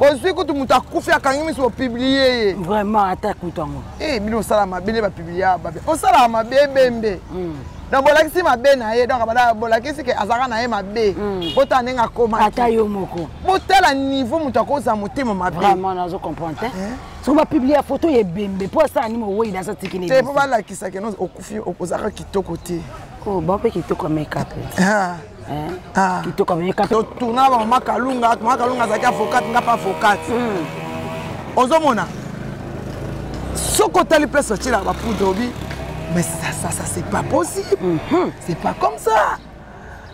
ozwi kutu moto akufi akangi miso bopiblie ye vraiment ata kutu yango e bino osala mabe nde bapibliaka babe osalaka mabe ebembe hmm. donc bolakisi mabe na ye donc abada bolakisi ke azalaka na ye mabe hmm. botala ndenge akomaata yo moko botala niveau moto akozala motema mabe vraiment nazo comprendre te eh? soki bapiblia foto ya ebembe mpo asala nini owoyida aza tikini te mpo balakisa ke okufi ozalaka kitoko te oh, bape kitoko amekape Ah. kitoko ameka totourna ba mama kalunga mama kalunga azalaki avocate nga pa avocate hmm. ozomona soki otali place otyelaka bapoudre obi mais ça, ça, ça c'est pas possible mm -hmm. c'est pas comme ça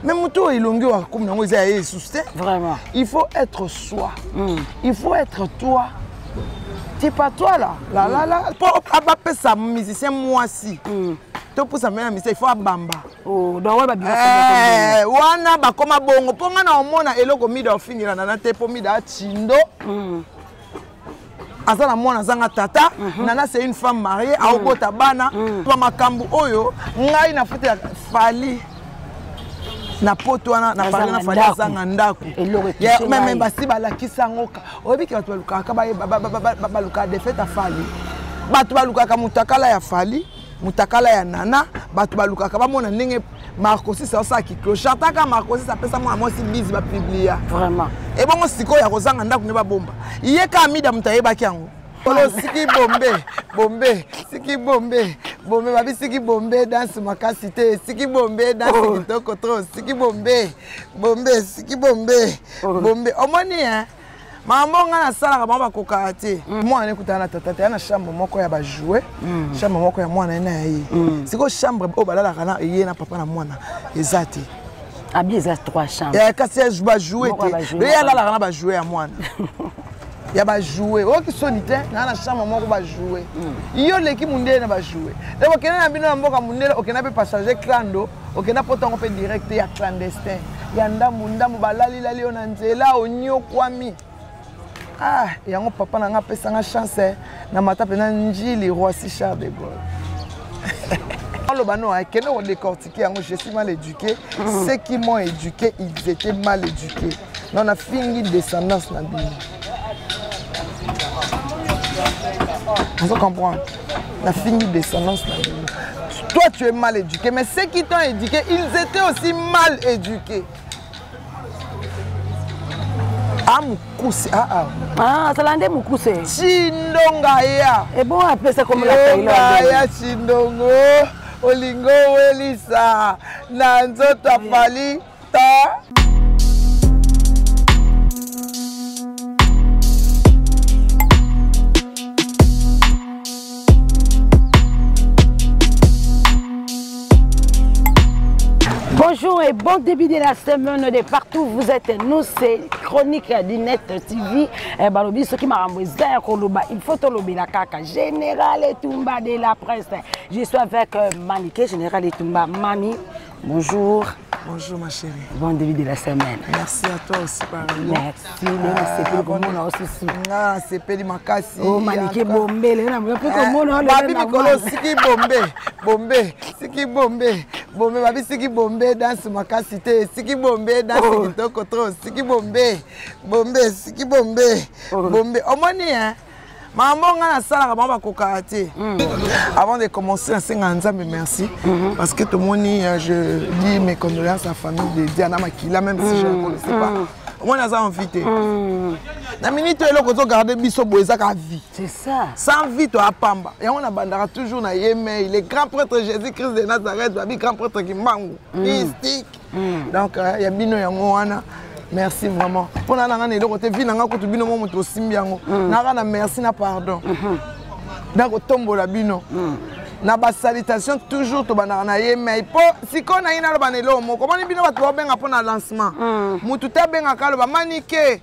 mais moto oyo elongi oyo akomi nango eza ya ye lisusu te vraiment il faut être soi mm. il faut être toi t'es pas toi là la la la mpo hmm. abapesa musicien mwasi mm. topusa mpe na musicien il faut abamba Oh, eh, wana bakoma bongo mpo ngai na omona eloko mida ofingelana na te mpo mida atindo mm. aza na mwana azanga tata mm -hmm. nana c'est une femme mariée mm. aobota bana mm. pa makambo oyo ngai nafutela fali na poto wana na pari na fali azanga ndako meme basi balakisa yango oyebi ke bato balukaka balukaka defete afali bato balukaka motakala ya fali mutakala ya nana bato balukaka bamona ndenge marcosis asala kiclochard taka marcosis apesa mwana mwasi bizi bapiblia vraiment ebongo sikoyo akozanga ndako nde babomba ye ka amida moto ayebaki yango olo siki bombe bombe siki bombe bombe babi siki bombe danse makasi te siki bombe danse oh. kitoko tro siki bombe bombe siki bombe oh. bombe omoni e mambo ngai nasalaka bango bakokaka te mm. mwana ne ekutana na tata te ya na chambre moko ya bajoue mm. chambre moko ya mwana ye na ya ye mm. sikoyo chambre oyo balalaka na ye na papa na mwana eza te abi eza trois chambre eh, kasi bajoue te ye alalaka na bajoue ya mwana ya bajoue oyoki soni te naa na chambre moko bajoue yo oleki mondele na bajoue le okende na bino na mboka mondele okenda mpe passager clando okenda poto yango mpe direct ya clandestin ya ndambu ndambu balalilali yo na nzela onyokwami ah yango papa na ngai apesa ngai chance eh. na mata mpenza njili roisi charles de gaulle aloba no akende kodecortike yango je suis mal éduqué mm. ceux qui m'ont éduqué ils étaient mal éduqués non nafingi descendance na bino ozo comprendre nafingi descendance na bino toi tu es mal éduqué mais ceux qui t'ont éduqué ils étaient aussi mal éduqués amukuse ah, aa ah. ah, azala nde mukuse cindonga ya ebon apesa komolaya cindongo olingo welisa na nzoto afali Bonjour et bon début de la semaine de partout vous êtes. Nous c'est Chronique du Net TV. Eh, balobi soki makambo eza ya koloba il faut tolobela kaka Général Etumba de la presse. Je suis avec euh, Manike Général Etumba Mami Bonjour. Bonjour ma chérie. Bon début de la semaine. Merci à toi aussi pareillement. Merci. Lelo nasepeli komona yo susu. Nga nasepeli makasi. Oh manike bombe lelo namoya mpe komona yo lelo. Babi mikolo siki bombe bombe siki bombe bombe babi siki bombe danse makasi te siki bombe danse oh. kitoko trop siki bombe bombe siki bombe oh. bombe omoni hein. mambo ngai nasalaka bango bakokaka te hmm. avant de commencer nasengaka nzambe merci hmm. parce que tomoni euh, je dis mes condoléances à famille de diana makila même si je ne hmm. connaissais pas omoni aza envie te na minute oyo eloko ozogarde biso boye ezaka vie sans vie toya pamba yango nabandaka toujours na ye mai le grand prêtre jésus christ de nazareth babi grand prêtre kimbangu mystique mm. donc euh, ya bino yango wana merci vraiment mpo na nanga na eloko te vi nanga kutu bino mo moto osimbi yango mm. naka na merci na pardon mm-hmm. nakotombola bino mm. na basalitation toujours tobandaka na ye mai mpo sikoyo naye naloba na eloko moko omoni bino bato baobenga mpo na lancement motu mm. te abengaka aloba manike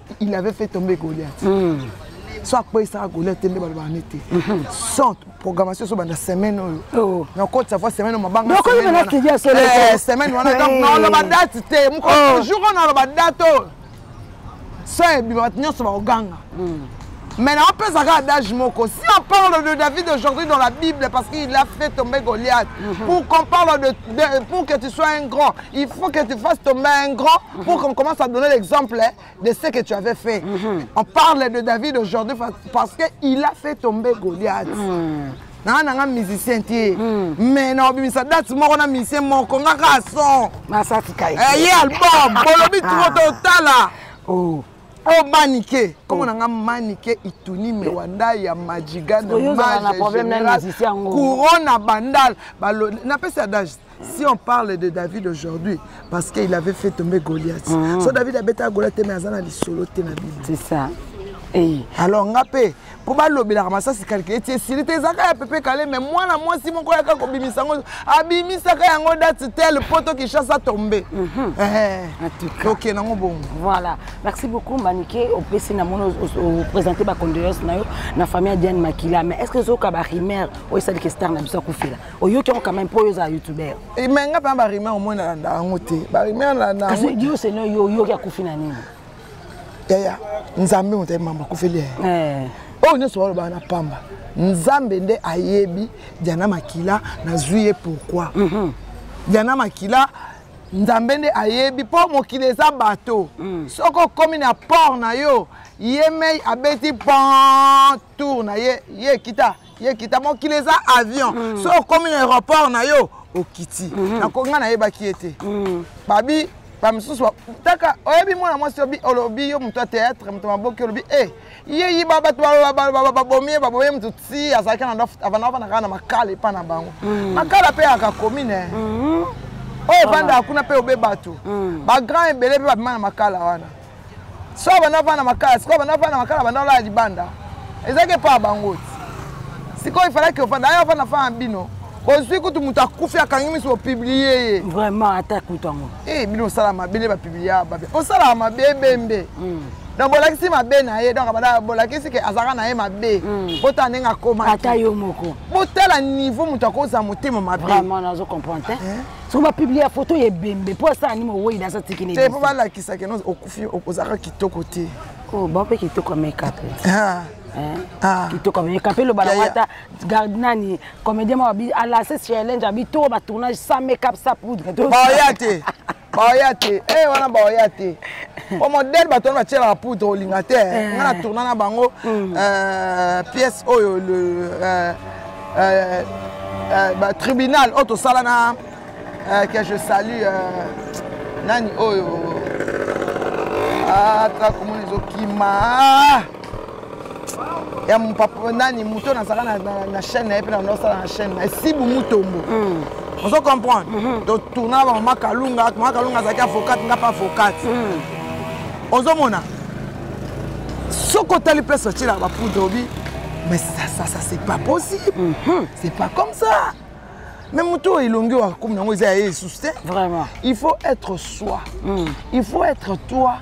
il avait fait tomber goliath mm. so akweisaka goliath te nde balobaka ne te mhm. sans programmation so banda semaine oyo oh. nakotisa fois semaine oyo mabangasemaine wana donc naoloba date te moko oh. toujours oyo naloba date oyo so ebima bato nyonso bakoganga mm. Mais là, on peut s'arrêter d'âge moko. Si on parle de David aujourd'hui dans la Bible, parce qu'il a fait tomber Goliath, mm -hmm. pour qu'on parle de, de, pour que tu sois un grand, il faut que tu fasses tomber un grand Mhm. pour qu'on commence à donner l'exemple hein, de ce que tu avais fait. Mhm. On parle de David aujourd'hui parce qu'il a fait tomber Goliath. Mhm. nanga nanga musicien te mais naobimisa date moko na musicien moko nga kaka son eh, ye album bolobi tro totala oh. oyo oh, manike nkombo na nga manike ituni mewanda ya majiga na maje general courant na bandal napesi adage si on parle de david aujourd'hui parce qu'il avait fait tomber goliath mm -hmm. so david abetaka goliath te mais aza na lisolo te na bible c'est ça hey. Eh. alors nga mpe mpo balobelaka masasi kalkile eti esili te ezaka ya pepe kale me mwana mwasi moko yaka kobimisa yango abimisaka yango date tel poto kinshasa tombe mhm. eh, eh. oke nango bongo voilà merci beaucoup manike opesi na moni opresente bacondoleance na yo na famille ya diane makila mais est ce que ezoyoka barimaire oyo esalika star na biso akufela oyoki yango quand même mpo oyo ozala youtubeur eh, me nga mpena barimer omoi nalanda yango te barimer nalandakasi dio seno yo oyoki akufi na nini yaya nzambe moto ayebi mambo akufeli yaya eh. oyo nyonso balobaka na pamba nzambe nde ayebi diana makila nazwi ye pourkui mhm. diana makila nzambe nde ayebi mpo mokili eza bato mm. soki okomi na port na yo ye mei abeti pan tour na ye ye kita ye kita mokili eza avion mm. so okomi na aéroport na yo okiti mm -hmm. nakoki ngai nayebaki ye te mm. babi bamisusu taka oyebi mwana mwasi obi olobi yo moto ya théâtre moto maboki olobi e eh, ye yiba bato babomi ye babomi ye moto ti azalaki na ndof avanda avanda kaka na makala epai na bango mm. makala mpe yaka komine mm-hmm. oyo ovandaka kuna mpe obe bato mm. bagrand ebele mpe babima na makala wana so abanda vana makala sikoyo abanda vana makala abanda olala libanda ezalaki epa ya bango ti sikoyo efalaki ofanda aya ofanda fana bino ozwi kutu moto akufi akangi miso opiblie ye vraiment ata kutu yango e bino osala mabe nde bapiblia babe osalaka mabe ebembe mm. donc bolakisi mabe na ye donc bada bolakisi ke azalaka na ye mabe mm. botala ndenge akoma ata yo moko botala niveau moto akozala motema mabe vraiment nazo comprendre te eh? soki bapublie ya foto ya ebembe mpo asala nini owei naza tikini te mpo balakisa keno okufi ozalaka kitoko te oh, bao mpe kitoko ya makeup ah. eh? ah. kitoko ameka mpe loba nango ata garde nani comédien moko alase challenge abi to batournage sans makeup sans poudre baoya te baoya te e eh, wana baoya te po modele bato wana batyelaka poudre olinga te eh. nga na tourna na bango mm. pièce oyo le euh, euh, ba tribunal oyo tosala na euh, que je salue euh, nani oyo ata ah, komona ezokima ya mpapa nani moto oyo nazalaka na, na, na chaîne na ye mpe na ndosala na chaîne na esibu mutombo mm. ozo comprendre mm-hmm. totourna na bamama kalunga mama kalunga azalaki avocate nga mpe avocate mm. ozomona soki otali place otyelaka bapoudre obi mais ça, ça, ça c'est pas possible mm -hmm. c'est pas comme ça mais moto oyo elongi oyo akomi nango eza ya ye lisusu te vraiment il faut être soi mm. il faut être toi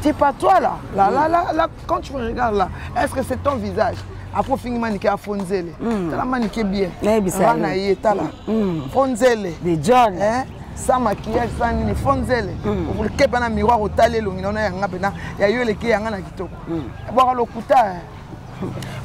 c'est pas toi là là, mm. là là là quand tu me regardes là est-ce que c'est ton visage après ofingi manike ya fo nzele mm. tala manike bien wana ye tala mm. fo nzele de john eh? sans maquillage sans nini fo nzele ovolike mpe na miroir otali elongi naona yanga mpena ya yo eleki yanga na kitoko bwaka lokuta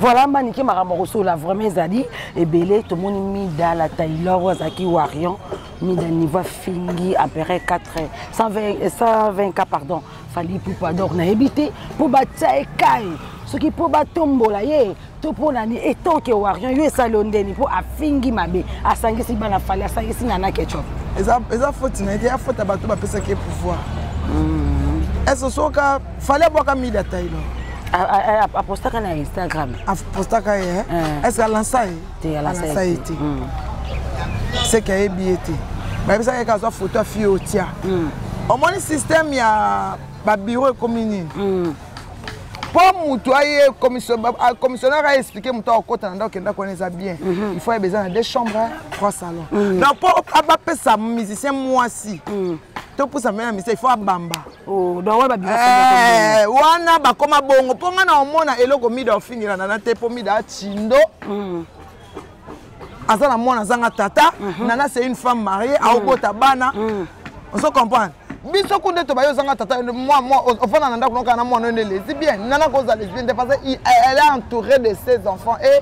voilà manike makambo ya kosolola vraiment ezali ebele tomoni mida la taylor oyo azalaki warion mida niveau afingi ampere 4 120 k pardon fali ipupa dor nayebi te mpo batya ye kai soki mpo batombola ye to mpo na ni etanke warion yo esali yo ndeni mpo afingi mabe asangisi bana fali asangisi nana ketchup eza foti na ye afota bato bapesaki ye pouvoir hmm. ese soka fali abwaka mida taylor apostaka na instagram apostaka ye eh. ese alansa ye anasa ye te hmm. seke ayebi ye te bayebisaka ye kazwa foto ya fille otia hmm. omoni système ya babiro ekomi nini hmm. mpo motu aye commissionnaire aexplike motu akokota na ndako endako wana eza bien mhm. il faut ayeba eza na deux chambre trois salon mhm. donc mpo bapesa musicien mwasi mhm. topusa mpe na misai il faut abamba Oh, eh, wana bakoma bongo mpo ngai naomona eloko mida ofingelana na te mpo mida atindo mm. aza na mwana azanga tata mhm. nana c'est une femme mariée mm. aobota bana mm. ozo comprendre biso ku nde tobaye ozanga tata ofanda na ndako nokana na mwana yo nde lesi bien nana kozala lesbien te parce elle est entourée de ses enfants et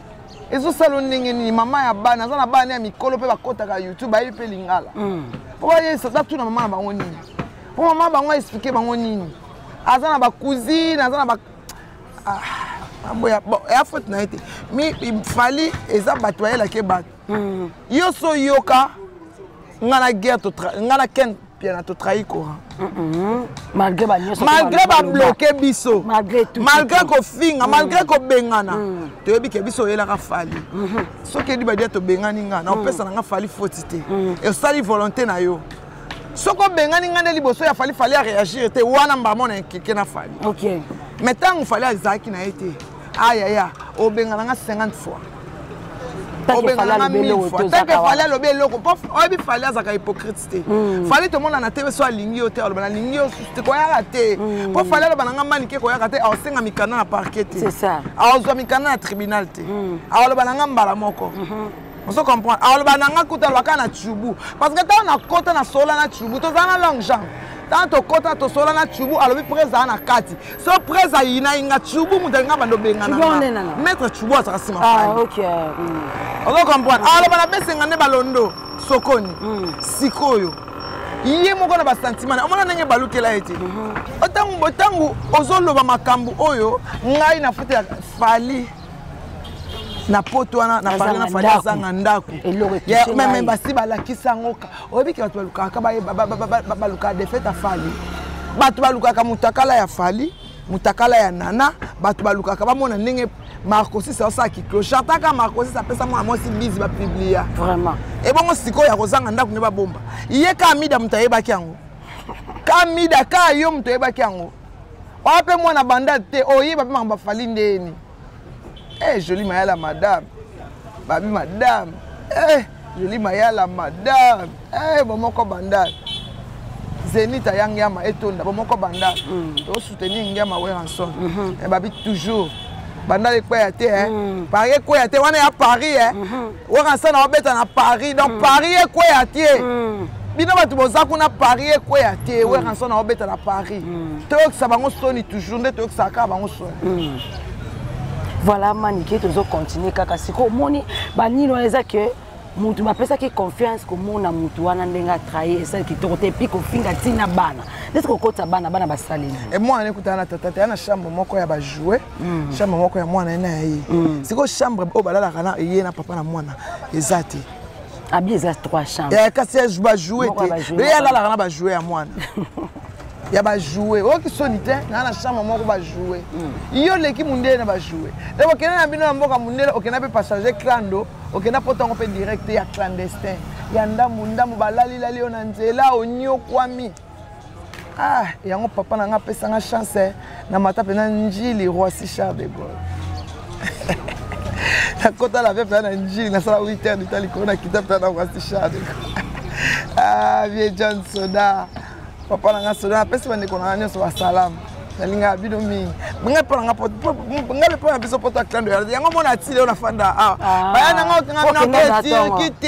ezosala ndenge nini mama ya bana aza na bana ya mikolo mpe bakotaka youtube bayebi mpe lingala hmm. mpo bayesata tuna mama na bango nini mpo mama bango aexplike bango nini aza na bacousine aza na ba aboya ah, eya faute na ye te mi fali eza bato ayelaki bato hmm. yo so yoka nga na guerre nga na ken piana to trahi coran malgré ba nyonso malgré ba bloquer biso malgré tout malgré ko finga mm. malgré ko bengana mm. to yebi ke biso yela ka fali mm-hmm. soki edi ba dia to bengani nga na mm. opesa na nga fali faute te et sali volonté na yo soki obengani ngai nde liboso ya fali fali aréagir te wana mbamona ekeke na fali mais ntango fali azalaki na ye te aya ya obengana nga 50 fois obengana nga 1000 fois tanke fali alobi eloko mpo oyebi fali azalaka hypocrite te hmm. fali tomona na tv so alingi yo te aloba nalingi yo susu te koyaka te mpo hmm. fali aloba na nga manike koyaka te aosenga mikanda na parquet te aozwa mikanda na tribunal te hmm. aoloba na nga mbala moko mhm. ozo comprendre aloba na nga kuta alobaka na chubu parce que ntango nakota na solola na chubu tozala na langue genre ntango tokota tosolola na chubu alobi prese aa na kati so prese ayina ye nga chubu moto alinga bando obenganaa maître chubu azaka nsima ah, fani hmm. ozo comprendre aloba na besenga nde balondo sokoni hmm. sikoyo ye moko na basantimana omona ndenge balukela ye te ntango mhm. ozoloba makambo oyo ngai nafuta fali na poto wana na pari na fali azanga ndako meme basi balakisi yango oyebi ke bato balukaka balukaka defete ya fali bato balukaka motakala ya fali motakala ya nana bato balukaka bamona ndenge marcosis aosala kicloche ataka marcosis apesa mwana mwasi bizi bapiblia vraiment ebongo sikoyo ya kozanga ndako nde babomba ye ka amida moto ayebaki yango kamida ka yo moto oyebaki yango oya mpe mwana banda te oyeba mpe makambo afali ndeni e eh, joli mayala madame babi madame e eh, joli mayala madame e eh, bomoko bandal zenit aya ngiama etonda bomoko bandal mm. tosoutenir ngiama weranson mm-hmm. babi toujours bandal ekweya te paris ekweya te wana ya paris waka nsana wabeta na paris donc mm. paris ekweya te mm. bino bato boza kuna paris ekweya te mm. waka nsana wabeta na paris mm. toyokisa bango soni toujours nde toyokisaka kaka bango soni mm. voilà manike tozo continue kaka sikoyo omoni banini wana eza ke motu bapesaki confiance komona motu wana ndenge atrahi esali kitoko te epi kofinga ntina bana ndeti kokotisa bana bana basaleli emwana ekutana na tata te ya na chambre moko ya bajoue mm. chambre moko ya mwana ye na ya ye mm. sikoyo chambre oyo balalaka na ye na papa na mwana eza te abi eza trois chambre eh, kasi bajoue te ye alalaka na bajoue ya mwana ya bajoue oyoki soni te naa na chambre moko bajoue mm. yo oleki mondele na bajoue te okenda na bino na mboka mondele okenda mpe passager clando okenda poto yango mpe direct ya clandestin ya ndambu ndambu balalilali yo na nzela onyokwami ah yango papa na nga apesa nga chance eh. na mata mpena njili roisi charles de gaulle nakota na mpe mpena na njili nasala 8 heures du temps likolo na kita mpena na roisi charles de gaulle ah vie john soda papa na nga soda napesi bandeko na nga nyonso basalamu nalingaka bino mingi ngai mpo na nga ngai mpe mpo na biso poto ya clando yango mona atile oyo nafanda awa baya na nga okanga naketi okiti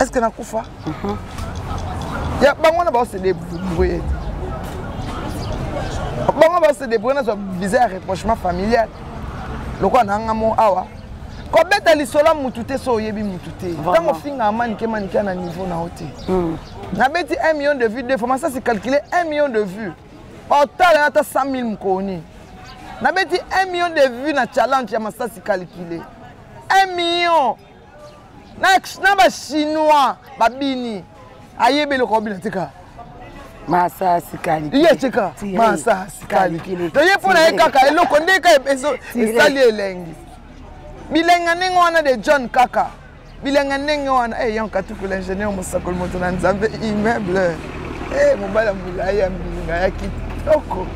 est ce que nakufa mhm. ya bango wana baose debrouille bango baose debrouille nazwa visa ya reprochement familial lokola nanga mo awa kobeta lisolo mutu te so oyebi mutu te ntango ofingaka manike manike na niveau na yo te hmm. nabeti 1 million de vue deux fois masasi calcule 1 million de vue otala ata 100 000 mokoni nabeti 1 million de vue na challenge ya masasi calcule 1 million na bachinois babini ayeba eloko obina tika masasi kaliye tika masasi kalikili to ye mpo na ye kaka eloko nde ka esali elengi bilenga ndenge wana de john kaka bilenga ndenge wana e eh, yankatuku l'ingénieur mosakoli moto na nzambe immeuble e mobali ya molai ya mbilinga ya kitoko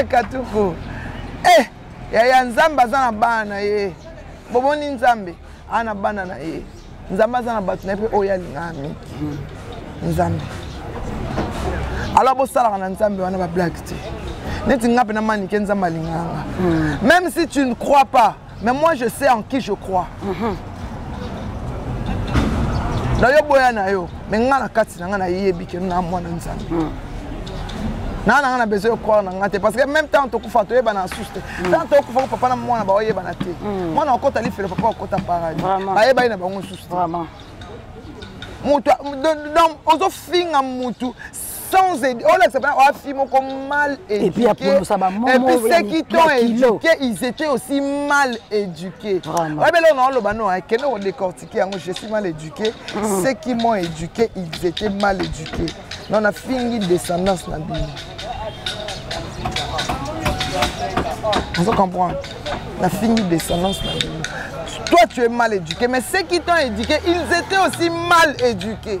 e katuku e yaya nzambe aza na bana na ye bomoni nzambe aza na bana na ye nzambe aza na bato na ye mpe oyo alingaka mingi nzambe alors bosalaka na nzambe wana bablage te neti nga mpe na manike nzambe alingaka nga hmm. même si tu ne crois pas mais moi je sais en qui je crois mm -hmm. nayo boya na yo me ngai na kati na ngai nayebi keno na mwana nzambe hmm. naa na ngai na besoin croire na ngai te parce que même temps tokufa toyebana na susu te hmm. tant tokufa ko papa na mwana baoyebana te hmm. mwana okota lifelo papa okota paradis bayebani na bango susu te moto donc ozofinga motu sans olakisa mpena oa fille moko mal éduqueepuis ceux qui t'ont éduqué ils étaient aussi mal éduqué oyebela oyo naoloba no akende kodécortique yango je suis mal éduqué mm. ceux qui m'ont éduqué ils étaient mal éduqué non nafingi descendance na bino ozo comprendre nafingi descendance na bino toi tu es mal éduqué mais ceux qui t'ont éduqué ils étaient aussi mal éduqués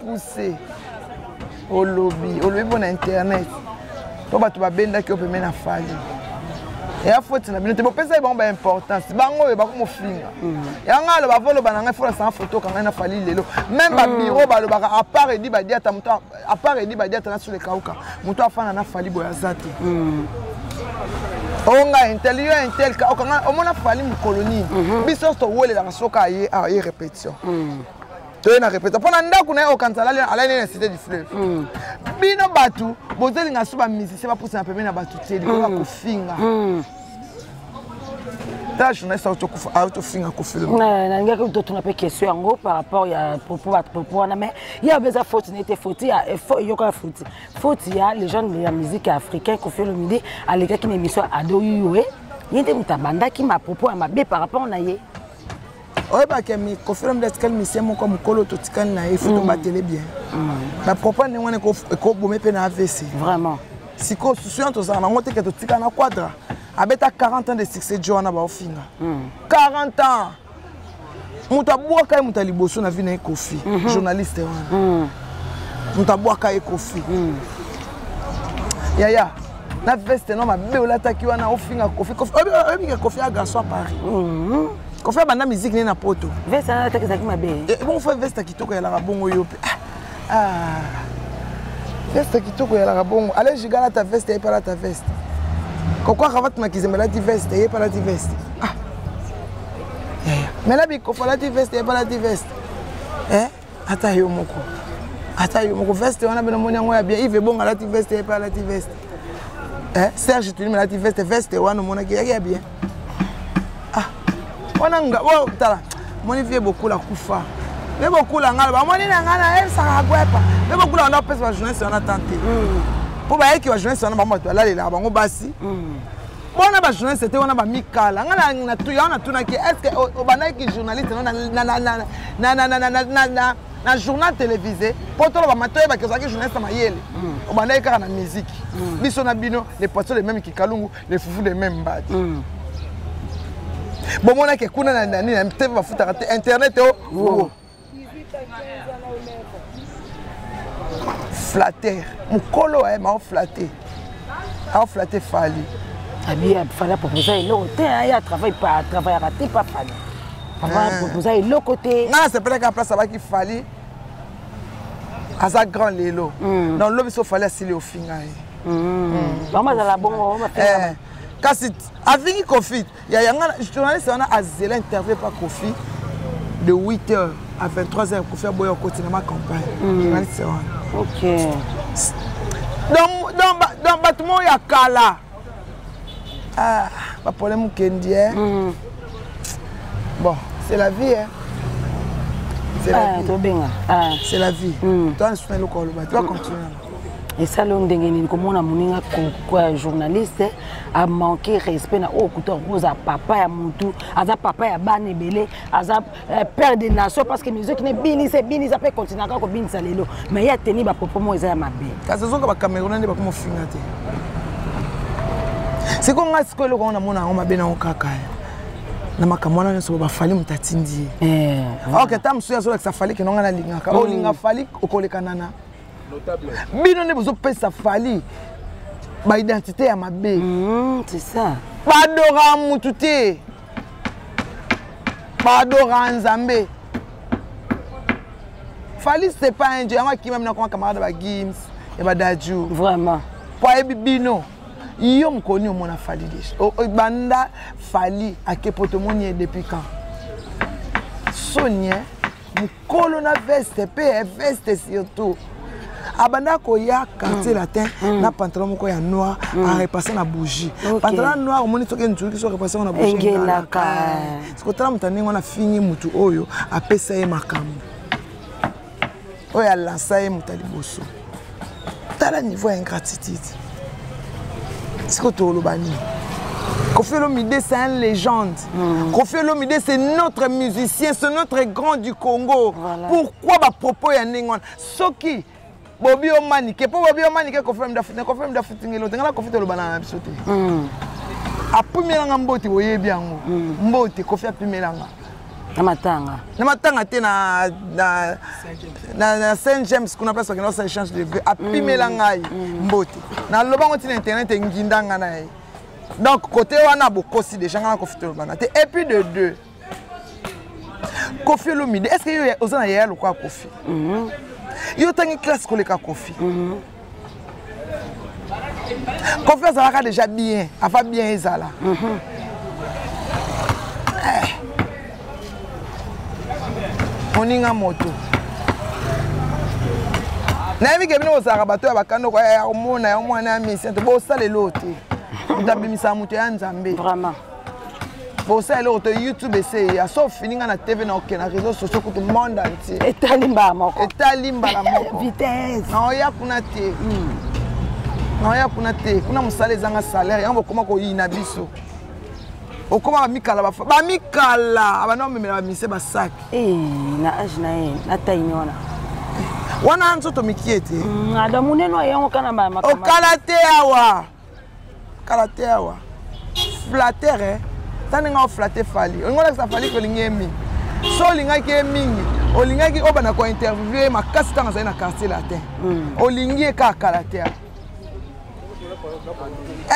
puse olobi olobi mpo na internet mpo bato babendaki yo peme na fali eya foti na bino te bopesaki bango baimportance bango oyo bakomofinga mm. yango aloba voloba na ngai folasanga foto oka ngai na fali lelo meme mm. babiro balobaka apart edi badiata moto apart edi badiata na sule kauka moto afanda na fali boye aza te mm. onga intel yo intel okanga omona fali mokolo nini mhm. biso towelelaka soki aye aye répétition toye na repeta mpo na ndako na ye okanisa alali alali na cité du fleuve mm. bino bato bozolinga so bamusicien bapusana pembeni na bato te likolo ya mm. kofinga mm. ta journaliste autofinga kofilmnalingaki totuna mpe question yango par rapport ya propos bato propos wana mais ye obe eza foti na ye te foti ya eyokaka foti foti ya legende ya musique ya africain kofi olomide alekaki na émission adoyuyoe ye nde moto abandaki mapropos ya mabe par rapport na ye oyebake kofi olomidasi kali misie moko mokolo totikali na ye fo mm. tobatele bien mm. bapropane ndenge wana ekobome mpe na avc vraiment sikoyo susu yango tozala nango teke totika na quadra abeta 40 ans de succès jo wana baofinga 40 mm. ans moto abwaka ye moto ya liboso na vi na ye kofi mhm. journaliste wana moto abwaka ye kofi yaya na veste no mabe olataki wana ofinga kofi kofi oyebike kofi ya garçon à paris mhm. kofi abanda miziki ne na poto veste wana ataki ezalaki mabe eh, bongo fa veste kitoko yalaka bongo yo mpe ah, ah. veste kitoko yalaka bongo ale jiga alata veste ye mpe alata veste kokwa cravate makizembe alati veste ye mpe alati veste ah. mela bikofa alati veste ye mpe alati veste eh? ata yo moko ata yo moko veste wana bino moni yango ya bien ive bonga alati veste epe alati veste eh, serge tunimi alati veste veste wana omonaki yaki ya bien ah wana nga o tala moni vie bokula kufa nde bokula ngai bamoni na ngai nayebisaka gwepa nde bokula wana opesa bajournaliste wana tante mpo hmm. bayeki bajournaliste wana bango bato balalelaka bango basi hmm. bona ba journaliste te wana bamikala nga yango natunaki estce obandaki journaliste na journal télévisé mpo toloba matoyebaki ozalaki journaliste ya mayele obandaki kaka na miziki biso na bino le poisson de meme kikalungu le fufu de meme mbadi bomonaki kuna na nani na tv bafutaka te internet o flatter mokolo aye mao flatter ao flatter fali abiye fali aproposa eloko te aye atravaille pa travaillaka te pa fali papa ah. aproposa eloko te nga nasepelaka place abaki fali aza grand lelo hmm. na lobi so fali asili ofinga ye hmm. Hmm. bango bazala bongo eh, kasi afingi kofi ya yanga journaliste wana azela interview pa kofi de 8 heures à 23 heures kofi aboya okoti na ma campagne hmm. journaliste wana ok donc bato moko ya kala ah, bapole mokendi e hmm. bon c'est la vie hein. c'est la ah, vie ah. c'est la vie toi na suna eloko aloba tu vas continuer esali yo ndenge nini komona moninga journaliste amanke respect na oyo kutu yango oza papa ya motu aza papa ya bana ebele aza eh, père de nation parce que mizoki ne binisa ebinisa mpe continua kaka kobinisa lelo mais ye ateni bapropo moko eza ya mabe kasi ezonga bacamerouna nde bakoma ofinga te sikoyo ngai sikoyo eloko yango namona yango mabe nango kaka na makambo wana nyonso bafali moto atindi ye eh, ok ata mosusu azolakisa fali keno ngai nalingaka olinga oh, mm. fali okolekanana bino nde bozopesa fali baidentité ya mabe mm, badora mutu te badora nzambe fali c'est pas un dieu yango akima bino akoma camarade ya bagims ya badaju vraiment po ayebi bino yo mokoni omona fali deja banda fali akepo tomoni ye depuis quand sonie kolo na veste mpe eh, veste surtout abanda koya quartier mm. latin mm. na pantalon moko ya noir mm. arepasse na bougie pantalon noir omoni soki enzuki so arepasse yango na bougiengelaka sikotala moto ndenge wana afingi motu oyo apesa ye makambo oyo alansa ye moto ya liboso tala niveau ya ingratitude sikoyo toloba nini Kofi Olomide, c'est un légende. Mm. Kofi Olomide, c'est notre musicien, c'est notre grand du Congo. Voilà. Pourquoi ba propos ya ndenge wana soki bobi omanike mpo bobi omanike kofi olomide afuti kofi olomide afuti ngai lote ngai na kofi tolobana na biso te hmm. apumelanga mbote boyebi yango hmm. mbote kofi apumelanga na matanga na matanga te na na na, na saint james kuna place bakenda kosala échange de vue apimela mm. ngai mm. mbote naloba ngo ntina internet enginda ngai na ye donc kote wana bokosi deja ngai nakofitolobana te et puis de deux kofi olomide est ce que yo oza na yaya lokola kofi mm -hmm. yo otangi classe koleka kofi mm -hmm. kofi azalaka déjà bien afa bien ezala mm -hmm. eh. moninga moto nayebi ke bino bozalaka bato ya bakanoko ya komona ya mwana ya mesien te bosalela oyo te moto abimisaka moto ya nzambe bosala eloko to youtube eseye aso fini nga na tv na oke na réseau sociaux kutu monde entier etali mbala moko etali mbala moko vitesse naoya kuna te hmm. naoya kuna te kuna mosala ezanga salaire yango bokoma koyina biso okoma bamikala bafa bamikala abanda komemela bamise basaki eh, na age na ye na taini wana wana nzoto mikie te hmm, ada monene yango kana okala te awa kala te awa flatere eh? ta ndenge oflate fali olingi olakisa fali kolingi ye mingi so olingaki ye mingi olingaki obanda kointerviewe ye makasi ntango azali na quartier latin hmm. olingi ye kaka kala te awa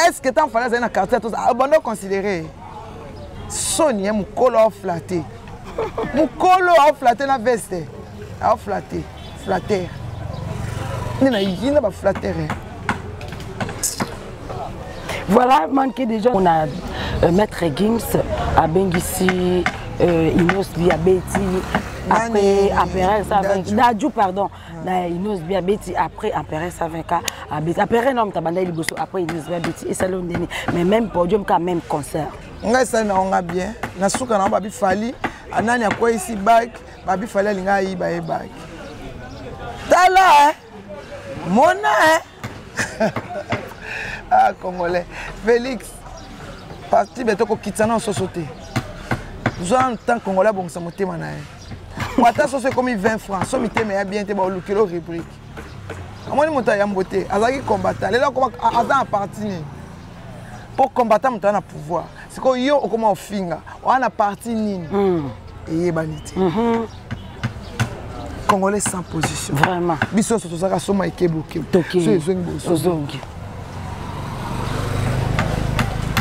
est ce que ntango fali azali na quartier to obanda oconsidere soni ye mokolo oflate mokolo oflate na veste a flatter flatter nde na yiki na ba flatter eh. voilà manque déjà on a euh, maître Gims abengisi euh, Inos bi abeti après Aperel Savenka Dadju pardon na Inos bi abeti après Aperel Savenka abeti Aperel nom tabanda liboso après Inos bi abeti esalo ndeni mais même podium ka même concert ngai esali na onga bien na suka na babi fali anani akweyisi bak babi fali alinga ayiba ye baki tala eh. mona eh. ah congolais félix parti be tokokitisa na soso te zwa ntan congolais abongisa motema na ye po ata soso ekomi 20 francs so mitema ya bien te baolukela o rubrique amoni moto ya yambo te azalaki combattant lelo akoma aza na parti nini mpo combattant moto aza na pouvoir sikoyo yo okoma ofinga oa na parti nini mm. eyebani te mm -hmm. congolais sans position vraiment biso nyonso tozalaka soma ekebokeboso ezongi bozongi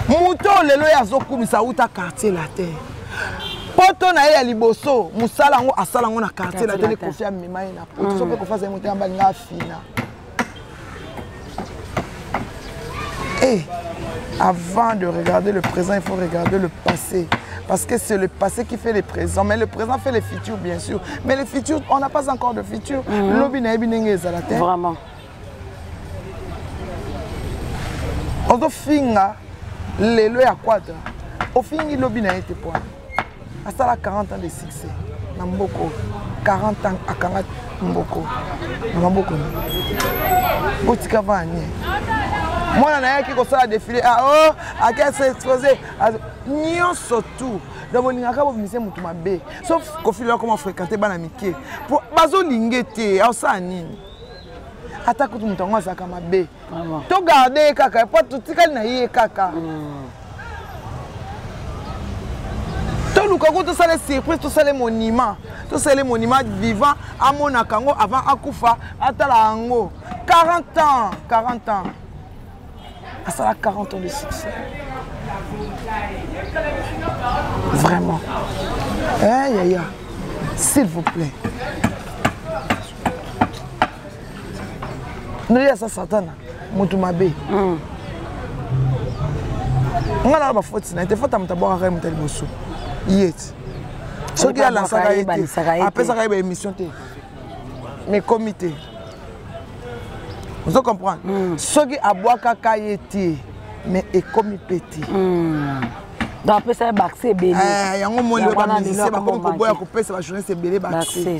moto oyo lelo ye azokumisa uta quartier latin poto na ye ya liboso mosala yango asala yango na quartier latin ekofi amema ye na poto mm. soki ekofi azali moto yamba alinga afina Hey, eh, avant de regarder le présent, il faut regarder le passé. Parce que c'est le passé qui fait les présents. Mais le présent fait les futurs, bien sûr. Mais les futurs, on n'a pas encore de futur. Mhm. Lobi na yebi ndenge ezala te. Vraiment. Ozo finga lelo ya kwata. Ofingi lobi na ye te poana. asala 40 ans de succès na mboko 40 ans akanga mboko na maboko botika vanie mwana na ye aki kosala defile ah, o oh, aki ase expose nyonso tout donc bolingaka bobimise motu mabe sauf kofilaka koma fréquente bana mike po bazolinge te aosala nini ata kutu moto yango azalaka mabe to garde ye kaka epo totikali na ye kaka mm. toluka ko tosala ye surprise tosala ye monument tosala ye monument vivant amonaka yango avant akufa atala yango 40 ans 40 ans asala 40 ans de succès vraiment eh yaya s'il vous plaît ndoki asa satana motu mabe mm. ngai naka bafoti na ye te fota moto abwakaka ye moto ya liboso ye ti soki alansaka ye te apesaka ye baémission te mikomi te ozo comprendre mm. soki abwakaka ye te mais ekomi mpe te mm. donc apesa ye baxe ebele eh, yango moni bamusicien bakomi koboya kopesa bajournaliste ebele baxe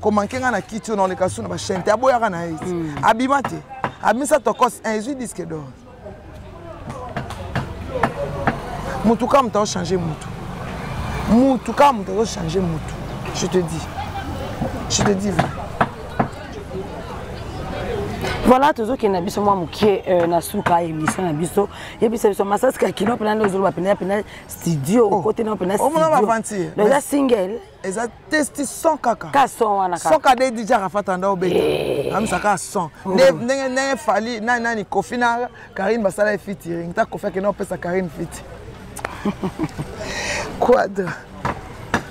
komanke ngai na kiti oyo naoleka su na bachaine te aboyaka na ye mm. abima te abimisa tokos eh, ezwi diske dor motu kaka moto azochange motu motu kaka moto azochange motu je te dis je te dis vrai voilà tozokende na biso mwa mokie euh, na suka ya émission na biso yebisa biso masasi kakino mpena nde ozoloba mpena mpena studio okote na mpena studio oza single eza testi son kaka ka son wana kaka son kade DJ Arafat anda obeta eh. amisa ka son mm. ndenge ndenge fali nani nani Kofi na Karine basala ye featuring ta Kofi akenda opesa Karine fiti quadra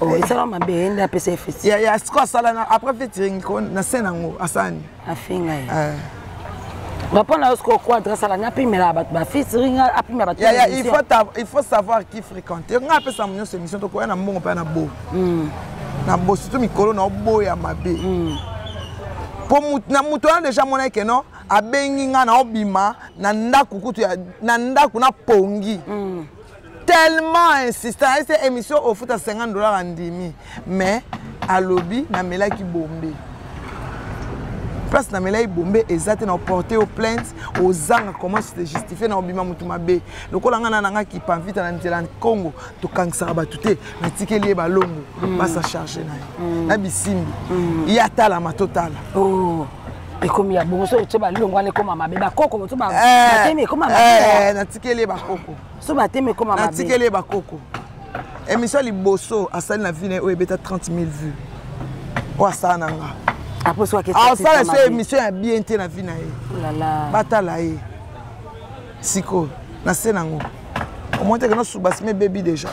oh, esala mabe nde apesa ye fiti ya ya siko asala na après featuring na scène yango asani afinga ye ah. bapona yo sikoyo ko adresse ala nga apimela bato bafisiri nga apimela bato yaya il faut savoir qui fréquente nga apesa nyonso émission tokoya na mbongo mpe na bo hmm. na bo surtout mikolo na oboya mabe mpo hmm. na moto wana déjà monaki ke non abengi nga na obima na ndako kutu na ndako na pongi mm. tellement insistant ayese émission ofuta 50 dollar andimi mais alobi namelaki bombe place namelaki bombe eza te na oporte yo plainte ozanga comment se justifie na obima motu mabe lokola ngai nananga kipamvita na nzela nkongo tokangisaka bato te natikeli ye balongo mm. basa charge na ye mm. na bisimbi mm. ye atalama totala oh. ekomi ya bongo so otie balongo wana ekoma mabe bakoko eh, eh, natikeli ye bakoko so batema ekoma mabe natikeli ye bakoko émission liboso asali na vie na ye oyo ebeta 30 000 vues oyo asala na nga asala so émission ya bien te na vie na ye oh batala ye sikoyo na se nango omoni teke nosubasima ebebi déjà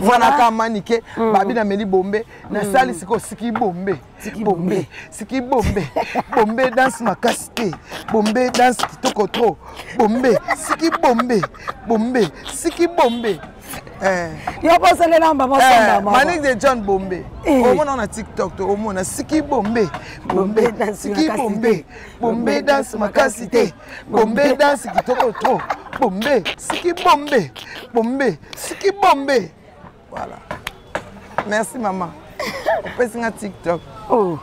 vanaka manike hmm. babi nameli bombe nasali hmm. sikoyo siki bombe siki bombe siki bombe bombe danse makasi te bombe danse kitoko tro bombe siki bombe bombe siki bombe eh. yokosalela mbamamanix eh, de john bombe eh. omona na tiktok to omona siki bombe bombe siki bombe bombe danse makasi te bombe danse kitoko tro bombe siki bombe bombe siki bombe Voilà. Merci maman. Opesi nga TikTok. Oh.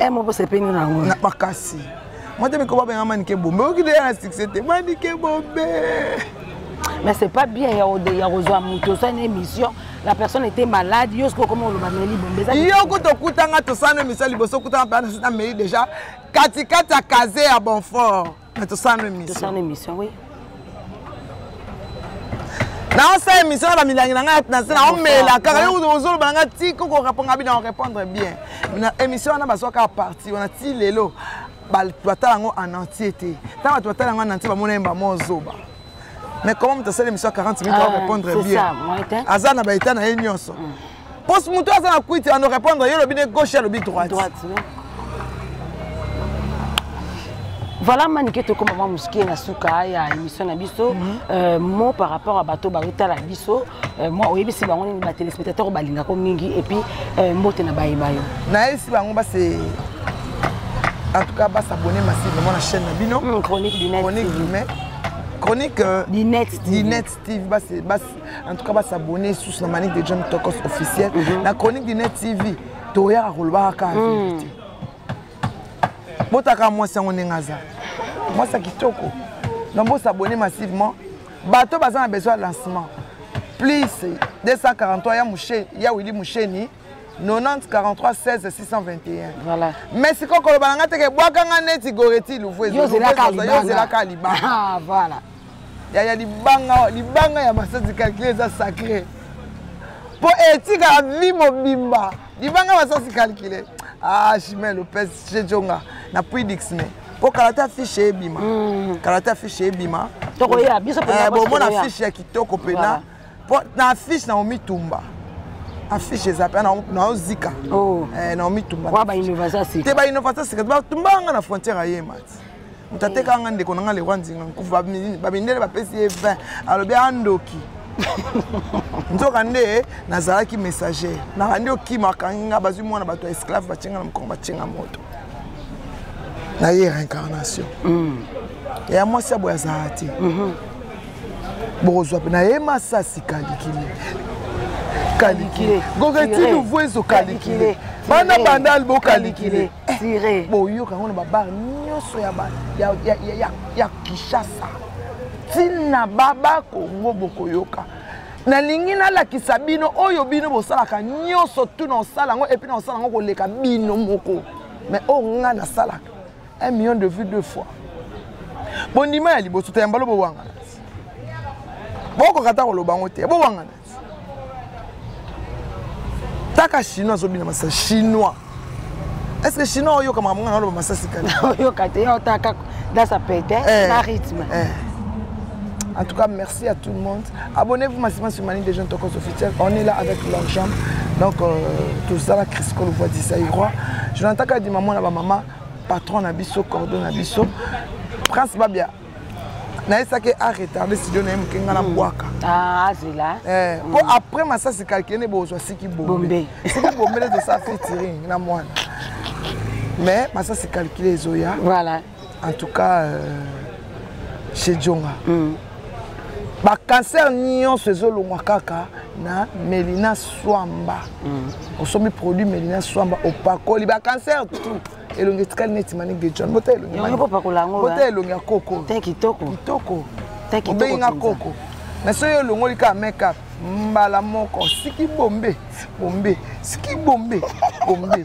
Eh mo bo sepeni na ngo. Na makasi. Moi te mikoba benga manike bombe. Oki de na succès te manike bombe. Mais c'est pas bien ya ode ya kozwa moto ça une émission. La personne était malade, yo siko comment oloba meli bombe. Yo ko to kutanga to sana émission liboso kutanga pa na meli déjà. Kati kati akaze ya Bonfort. Mais tosala no émission. Tosala no émission, oui. naosala émission na bamilangi na ngai na se naomela kaka yo ozoloba na ngai ti koko raponga bino orépondre bien na émission wana bazwa kaka parti wana ti lelo bato batala yango en entier te ntango bato batala yango en entier bamona ye mbamo ozoba mais comment moto asala émission ya 40 minutes orépondre bien aza na baeta na ye nyonso mm. pos moto aza na kwiti ano répondre yo olobi ne gauche alobi droite voilà manike tokoma mwa mosuki na suka ya émission na biso mhm. euh, mo par rapport ya bato bazotala biso euh, mwa oyebisi bango nini batelespectateur oyo balingako mingi epuis euh, mbote na baye bayo nayebisi bango base en tout cas basabone massivement na chaîne na bino mm, chronique du net chronique du net chronique du net tv en tout cas ba s'abonner sous na manique de John Tokos officiel mhm. na chronique du net TV toyaka kolobaka kaka vérité mm. botaka mwasi yango ndenge aza mwasi ya kitoko donc bosabonne massivement bato baza na besoin ya lancement please 243 ya mushe ya willi musheni 90 43 16 621 voilà. mais sikoyo koloba na ngai teke bwaka ngai neti goreti luvuezozelaka libanga yaya libanga libanga ya masasi calcule eza sacré mpo etikala vi mobimba libanga masasi calcule ah chimel lopez chejonga na puidix me mpo kalata afishe ebima mm. kalata afishe ebima tokoya biso eh, bomona afishe ya kitoko mpena mpo na affiche na omitumba affiche eza mpe naozika oh. eh, naomitumba te bainnovation sika batumbaka nga na frontière aye mati moto atekaka nga ndeko na nga lewa nzinga nkufu babindele bapesi ye 20 alobi andoki nzoka nde nazalaki messager naka nde okima akangi nga bazwi mwana bato ya esclave batye nga na mokongo batye nga moto naye réincarnation mm. ya mwasi ya boye azala te mm -hmm. bokozwa na ye masasi kalikile kalikile gogeti nouveau ezo kalikile bana bandal bokalikile eh, boyoka yango na babare nyonso ya kishasa ntina baba kongo bokoyoka nalingi nalakisa bino oyo bino bosalaka nyonso tu na osala yango epuis na osala yango koleka bino moko mai oyo ngai nasalaka un million de vues deux fois bondima ya liboso te ya mbalo bowangana bokoka ata koloba yango te bowangana taka chinois azobina masasi chinois est ce que chinois oyoka makambo nga naloba masasi kalaoyoka te yo otaka dans sa pete eh, na rythme eh. En tout cas, merci à tout le monde. Abonnez-vous massivement sur Mani des Jeunes Tokos officiel. On est là avec leurs jambes. Donc, euh, tout ça, la Chris Cole, voit dit ça, il croit. Je n'entends qu'à dire maman, la maman. patron na biso cordo na biso prince babia nayesaki aretarde studio na ye moke ngai nabwaka mm. ah, azela eh, mm. po après masasi kalkile nde bozwa siki bombe siki bombe nde tosala fetiring na mwana mais masasi kalkile ezoya voilà en tout cas euh, chez djonga mm. ba cancer nyonso ezolongwa kaka na melina swamba mm. osomi produit melina swamba opakoli ba cancer tout elongi etikali neti manige john bota elongibota elongi ya koko kitoko obengi nga koko na soki olongoli kaka makeup mbala moko siki bombe bombe siki bombe bombe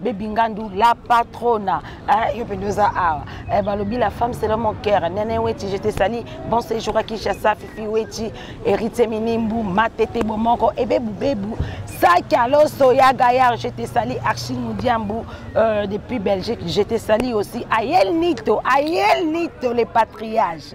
Baby Ngandu, la patrona. Hein, yo pendoza awa. Eh, balobi, la femme, c'est mon cœur. Nene Wechi, je te salue. Bon séjour à Kinshasa, Fifi Wechi, Héritier Minimbu, Matete Bomoko, et eh, Bebou Bebou. Sakalo Soya Gaillard, je te salue. Archie Moudiambou, euh, depuis Belgique, je te salue aussi. Ayel Nito, Ayel Nito, les patriages.